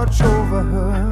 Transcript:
watch over her.